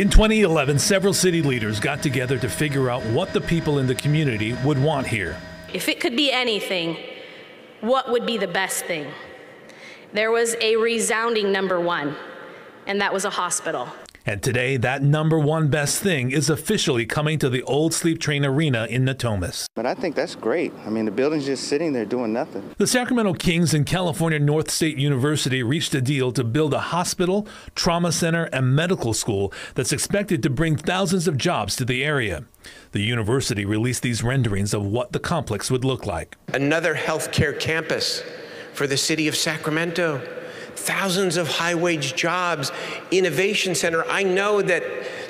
In 2011, several city leaders got together to figure out what the people in the community would want here. If it could be anything, what would be the best thing? There was a resounding number one, and that was a hospital. And today, that number one best thing is officially coming to the old Sleep Train Arena in Natomas. But I think that's great. I mean, the building's just sitting there doing nothing. The Sacramento Kings and California Northstate University reached a deal to build a hospital, trauma center, and medical school that's expected to bring thousands of jobs to the area. The university released these renderings of what the complex would look like. Another healthcare campus for the city of Sacramento thousands of high wage jobs, innovation center. I know that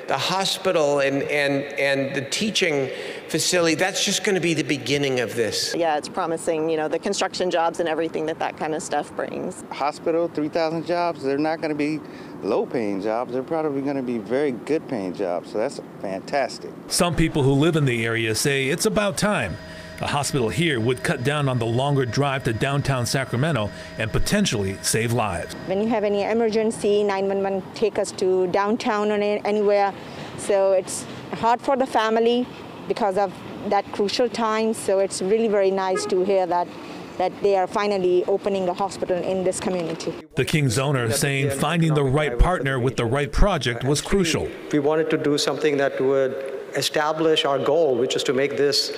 the hospital and, and, and the teaching facility, that's just going to be the beginning of this. Yeah, it's promising, you know, the construction jobs and everything that that kind of stuff brings. Hospital, 3,000 jobs, they're not going to be low paying jobs. They're probably going to be very good paying jobs. So that's fantastic. Some people who live in the area say it's about time. A hospital here would cut down on the longer drive to downtown Sacramento and potentially save lives. When you have any emergency, 911 take us to downtown or anywhere. So it's hard for the family because of that crucial time. So it's really very nice to hear that that they are finally opening a hospital in this community. The King's owner saying finding the right partner with the right project was crucial. We wanted to do something that would establish our goal, which is to make this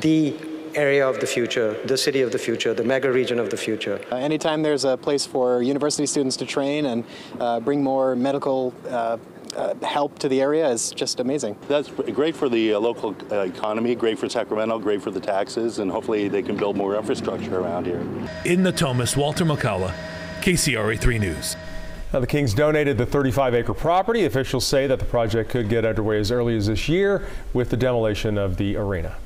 the area of the future, the city of the future, the mega region of the future. Uh, anytime there's a place for university students to train and uh, bring more medical uh, uh help to the area is just amazing. That's great for the uh, local uh, economy, great for Sacramento, great for the taxes, and hopefully they can build more infrastructure around here. In Natomas, Walter McCullough, KCRA 3 News. Now, the Kings donated the 35 acre property. Officials say that the project could get underway as early as this year with the demolition of the arena.